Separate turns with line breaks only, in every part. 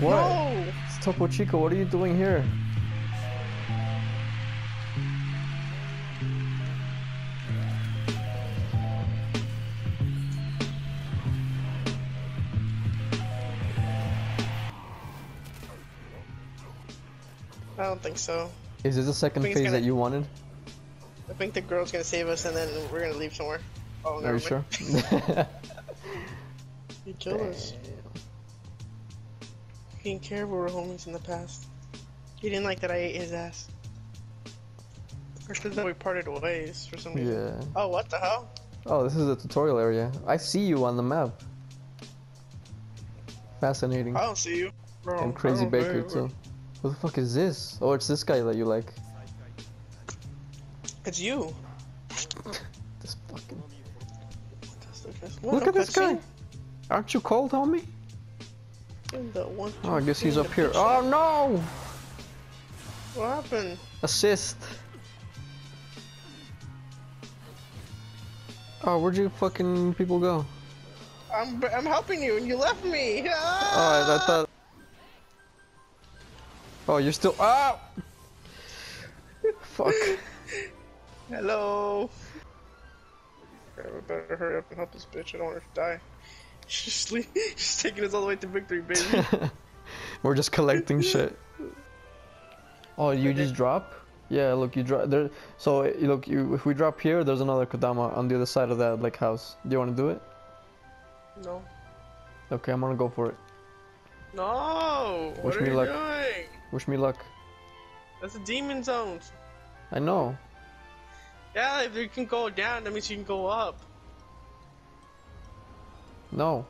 What?
No!
It's Topo Chico. What are you doing here?
I don't think so.
Is this the second phase
gonna-
that you wanted?
I think the girl's gonna save us and then we're gonna leave somewhere. Oh,
Are you sure?
He killed us. He didn't care if we were homies in the past. He didn't like that I ate his ass. Or should that we parted ways for some reason.
yeah.
Oh, what the hell?
Oh, this is the tutorial area. I see you on the map. Fascinating.
I don't see you. Bro,
And Crazy Baker too. What the fuck is this? Oh, it's this guy that you like.
It's you.
This fucking. Look at this guy. Aren't you cold, homie?
One,
Oh, I guess he's up here.
picture.
Oh no!
What happened?
Assist. Oh, where'd you fucking people go?
I'm I'm helping you and you left me.
Oh, I,
Ah!
I thought. Oh, you're still. Ah! Fuck.
Hello. Okay, we better hurry up and help this bitch. I don't want her to die. She's. She's taking us all the way to victory, baby.
We're just collecting shit. Oh, you just drop? Yeah, look, you drop there. So uh, look, you if we drop here, there's another Kodama on the other side of that like house. Do you want to do it?
no.
Okay, I'm gonna go for it.
No. What
Wish
are
me luck.
doing?
Wish me luck.
That's a demon zone.
I know.
Yeah, if you can go down, that means you can go up.
No.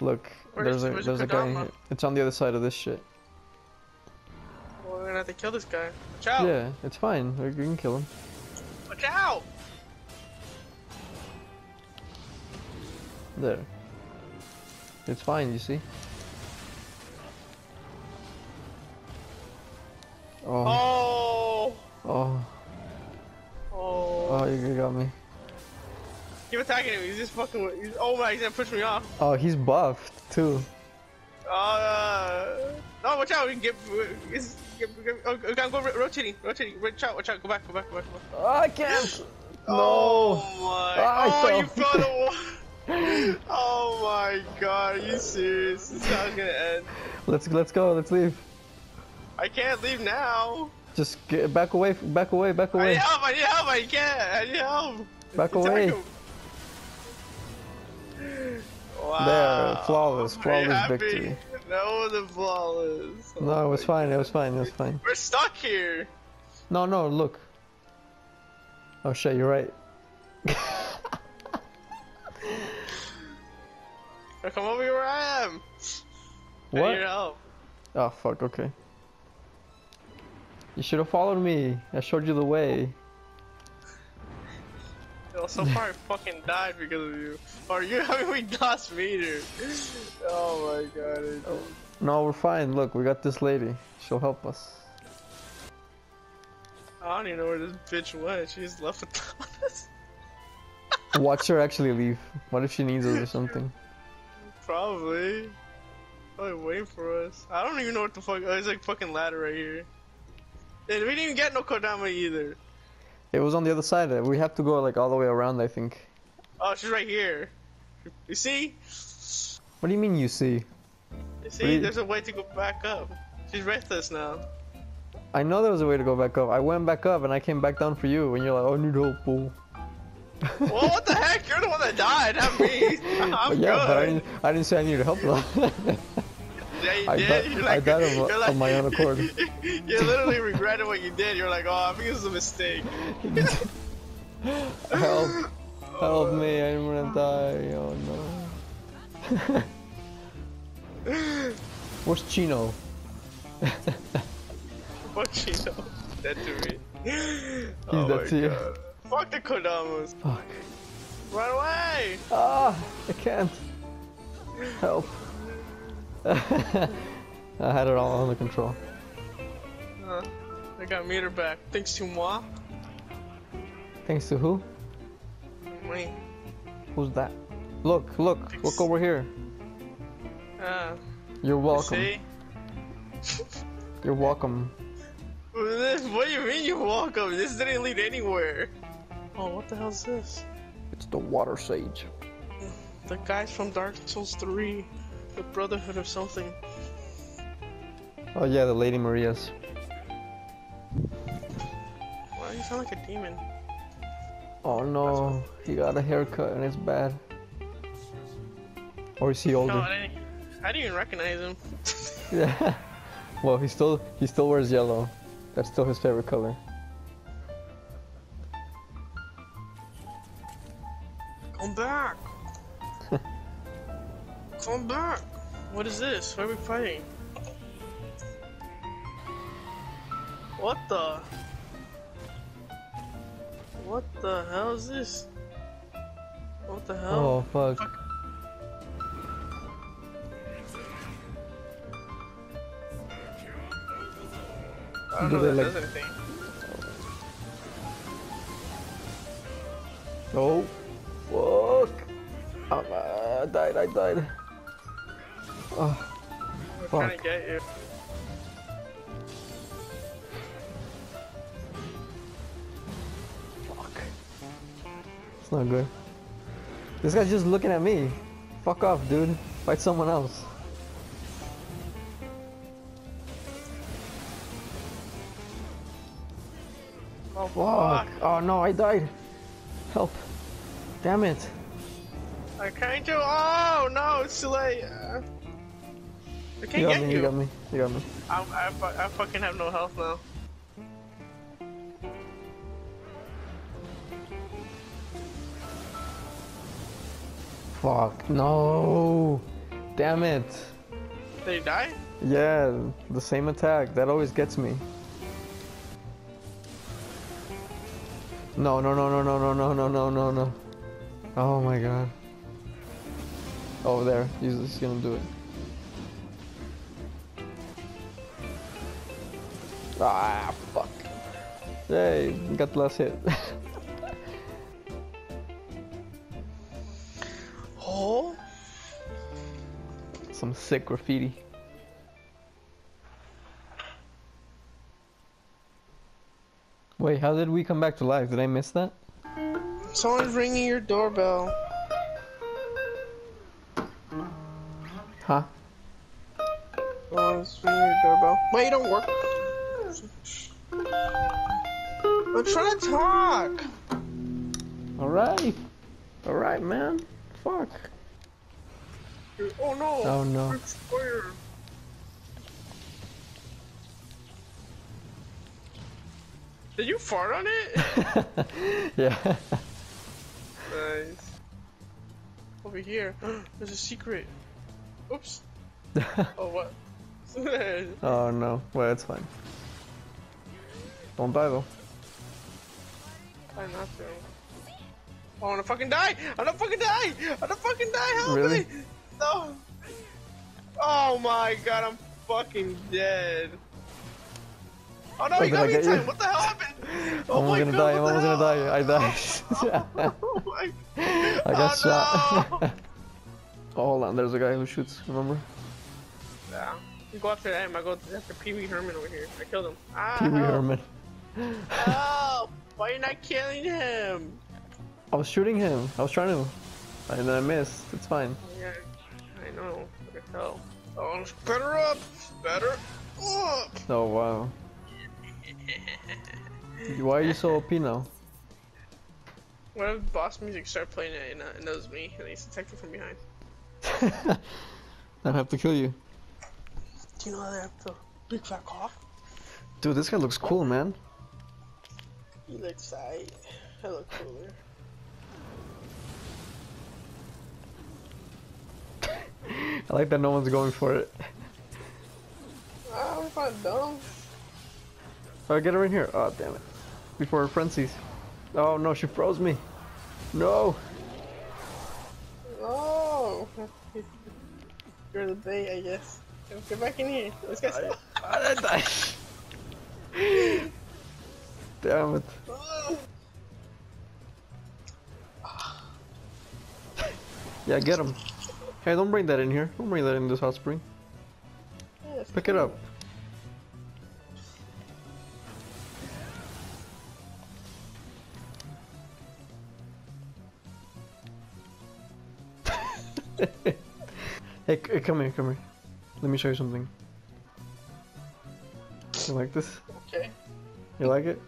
Look,
Where's-
there's a there's a guy. Here. It's on the other side of this shit.
Well, we're gonna have to kill this guy. Watch out!
Yeah, it's fine. We can kill him.
Watch out!
There. It's fine. You see. Oh.
Oh!
Oh.
Oh!
Oh, you got me.
Keep attacking him. He's just fucking. With, he's, oh my! He's gonna push me off.
Oh, he's buffed too.
Uh, no, watch out! We can get. It's, get, get oh, go, go, rotating, rotating. Watch out! Watch out! Go back! Go back! Go back! Go back.
Oh, I can't. no.
Oh my!
Ah, I
oh, you
fell.
to one. Oh my god! Are you serious? This is how it's gonna end.
Let's let's go. Let's leave.
I can't leave now.
Just get back away. Back away. Back
I
away.
need help! I need help! I can't! I need help!
Back
Attack
away.
Wow.
There, flawless, flawless victory.
That wasn't flawless. Oh
No, it was fine. It was fine. It was fine.
We're stuck here.
No, no. Look. Oh shit. You're right.
Come over here where I am. I need
What?
your help.
Oh fuck. Okay. You should have followed me. I showed you the way.
Well, so far I fucking died because of you. Or you, I mean, we lost meter. Oh my god.
No, we're fine. Look, we got this lady. She'll help us.
I don't even know where this bitch went. She just left without us.
Watch her actually leave. What if she needs us or something?
Probably. Probably waiting for us. I don't even know what the fuck. Oh, there's like fucking ladder right here. And we didn't even get no Kodama either.
It was on the other side. We have to go like all the way around, I think.
Oh, she's right here. You see?
What do you mean you see?
You see?
Really?
There's a way to go back up. She's with us now.
I know there was a way to go back up. I went back up and I came back down for you, and you're like, "Oh, I need help, fool."
well, what the heck? You're the one that died, not me. I'm
yeah,
good.
but I didn't. I didn't say I needed help though.
Yeah, you
I
did. You're
I died
you're
of my own accord.
you literally regretted what you did. You're like, oh, I think it was a mistake.
help! Help me! I'm gonna die! Oh no! Where's Chino?
Fuck know. Dead to me. He's
He's dead to you.
Fuck the Kodamas.
Fuck!
Run away!
Ah! I can't. Help! I had it all under control.
Uh, I got meter back. Thanks to moi.
Thanks to who?
Me.
Who's that? Look! Look! Look over here!
Uh,
You're welcome. You're welcome.
What do you mean you're welcome? This didn't lead anywhere. Oh, what the hell's this?
It's the water sage.
The guys from Dark Souls 3. The Brotherhood of something.
Oh yeah, the Lady Marias.
Why do you sound like a demon?
Oh no, he got a haircut and it's bad. Or is he older?
No, I didn't, I didn't even recognize him.
Yeah. Well, he still he still wears yellow. That's still his favorite color.
What is this? Why are we fighting? What the? What the hell is this? What the hell?
Oh fuck.
I don't
do
know if that
like-
does anything.
Oh. Fuck. Um, uh, I died. I died. Oh.
I'm trying
Fuck.
to get you.
Fuck. It's not good. This guy's just looking at me. Fuck off, dude. Fight someone else.
Oh
Fuck.
fuck!
Oh no, I died. Help. Damn it.
I can't do. Oh no, it's too late. I
You
can't
got
get
me,
you.
you got me, you got me.
I, I, I fucking have no health now.
Fuck, no. Damn it.
Did he die?
Yeah, the same attack. That always gets me. No, no, no, no, no, no, no, no, no, no, no. Oh my god. Over there. He's just gonna do it. Ah, fuck. Hey, got the last hit.
Oh.
Some sick graffiti. Wait, how did we come back to life? Did I miss that?
Someone's ringing your doorbell.
Huh?
Someone's ringing your doorbell. Wait, don't work. I'm trying to talk.
Alright. Alright, man. Fuck.
Oh no.
Oh no.
It's square. Did you fart on it?
yeah.
nice. Over here. There's a secret. Oops. Oh what?
oh no. Well, it's fine. Don't die though.
Try not to. Oh, I'm gonna fucking die! I'm gonna fucking die! I'm gonna fucking die! Help
Really?
me! No! Oh my god, I'm fucking dead. Oh no,
Wait,
you got me in
you?
What the hell happened? Oh
almost
my
gonna
god,
die. I'm almost gonna die. I died.
Oh my...
I got
oh,
shot.
No.
oh, hold on. There's a guy who shoots. Remember?
yeah. You go after him, I go after Pee Wee Herman over here. I killed him. Ah,
Pee Wee. Herman.
Help! Why are you not killing him?
I was shooting him. I was trying to, and then I missed. It's fine.
Yeah, I know. Hell? Oh, better up! Better up!
Oh wow. Why are you so OP now?
What if boss music start playing it and uh, it knows me and he's detected from behind?
I'd have to kill you.
Do you know that I have the big fat cock?
Dude, this guy looks cool, man.
He looks. I look cooler.
I like that no one's going for it.
Ah, I'm not dumb.
Oh, get her in here. Oh, damn it. Before her friend sees. Oh, no, she froze me. No.
Oh! You're the bait, I guess. Get back in here. Let's get
I, I died. Damn it. Yeah, get him. Hey, don't bring that in here. Don't bring that in this hot spring. Pick it up. hey, come here, come here. Let me show you something. You like this?
Okay.
You like it?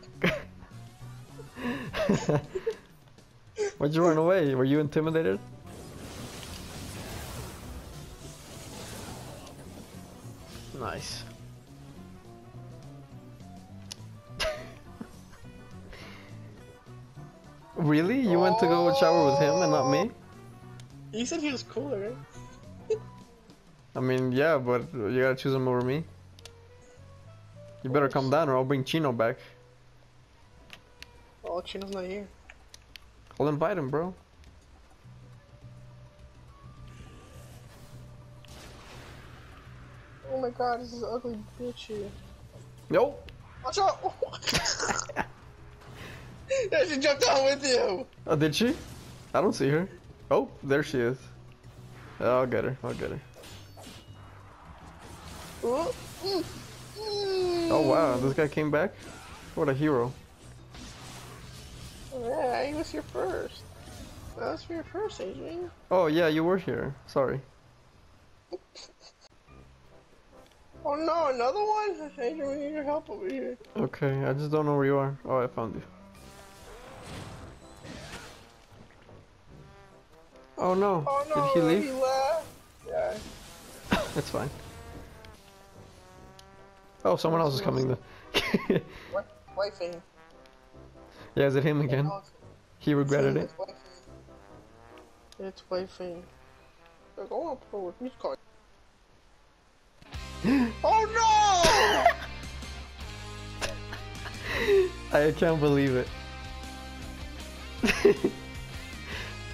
Why'd you run away? Were you intimidated? Nice. really? You went to go shower with him and not me?
You said he was cooler, right?
I mean, yeah, but you gotta choose him over me. You better come down or I'll bring Chino back.
Oh, Chino's not here.
I'll invite him, bro.
Oh my god, this is ugly bitch here.
Nope.
Watch out! she jumped out with you!
Oh, did she? I don't see her. Oh, there she is. Oh, I'll get her. I'll get her.
Oh.
Oh wow, this guy came back. What a hero.
Yeah, he was here first. That was here first, Adrian.
Oh yeah, you were here. Sorry.
Oh no, another one? Adrian, we need your help over here.
Okay, I just don't know where you are. Oh, I found you. Oh no.
Oh no,
Did he leave?
left. Yeah.
It's fine. Oh, someone else is coming then.
What? Wifing.
Yeah, is it him again? He regretted it.
It's wifing. Like, I want to play with me card. oh no!
I can't believe it.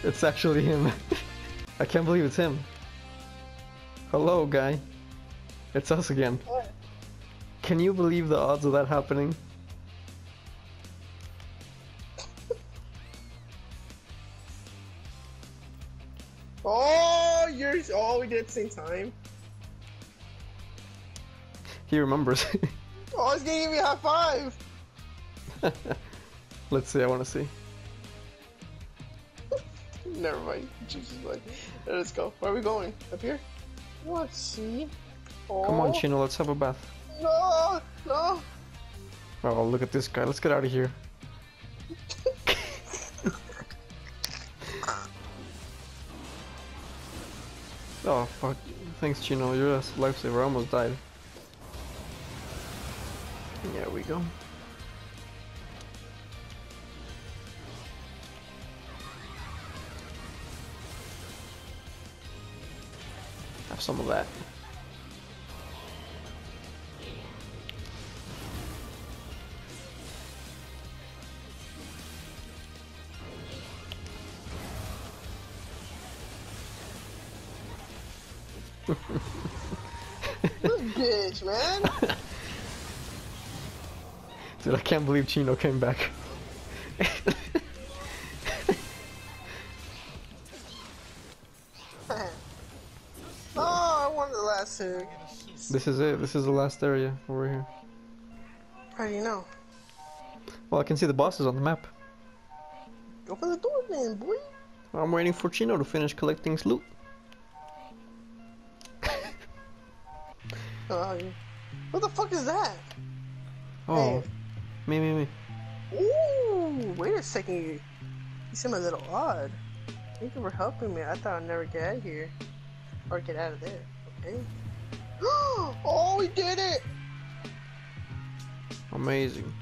it's actually him. I can't believe it's him. Hello, guy. It's us again.
What?
Can you believe the odds of that happening?
At the same time.
He remembers.
Oh, he's gonna give me a high five.
Let's see, I want to see.
Never mind. Jesus, like, let's go. Where are we going? Up here? Let's see. Oh,
Come on, oh. Chino, let's have a bath.
No, no.
Oh, look at this guy. Let's get out of here. Oh, fuck. Thanks, Chino. You're a lifesaver. I almost died. There we go. Have some of that.
Man.
Dude, I can't believe Chino came back.
oh, I wanted the last hit.
this is it. This is the last area over here.
How do you know?
Well, I can see the bosses on the map.
Open the door then, boy.
I'm waiting for Chino to finish collecting his loot.
Uh, oh, yeah. What the fuck is that?
Oh,
Hey.
me, me, me.
Ooh, wait a second. You, you seem a little odd. Thank you for helping me. I thought I'd never get out of here. Or get out of there. Okay. oh, we did it!
Amazing.